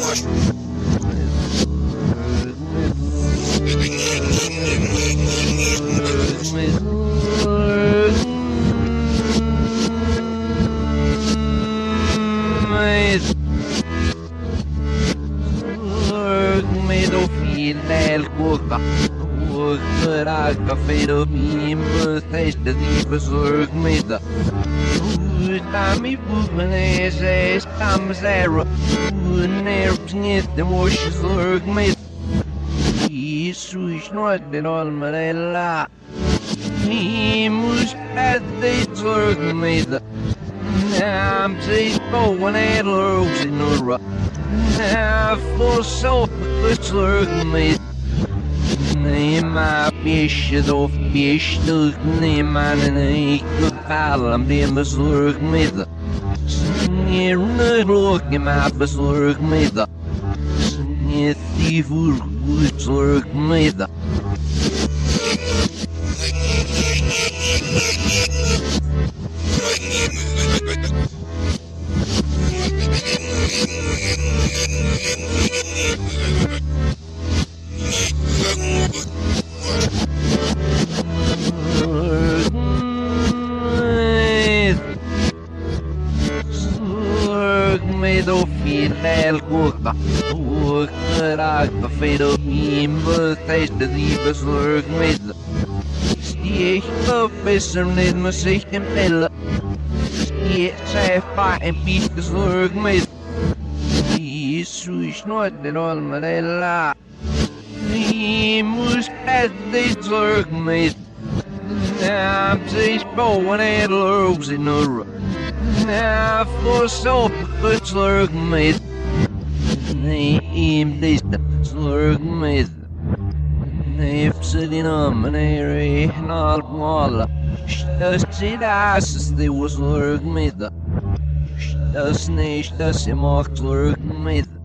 What? meno final corta o que a feira me emprestaste de pessoa comida? Está-me bubenês, está-me zero Nervos neste mocho, senhor comida Isso, isto não é de no é lá Temos pé de comida Just going at looks in the rock. For so, it's me. Nema peixe do peixe do Nema nem que fala bem besorg mida. Sneer ne final gurka Gurka feito mimba Testa de besorg med Stieg op visser ned med sikten pille Stieg seg fa en bit besorg med Jesus snodden olmadella Mimus peste sorg med. I'm just born and looks in the road Now for so slurg med Neem dista slurg med Nefsedinam nere nal mala Stas det var slurg med Stas ne stas i mak slurg med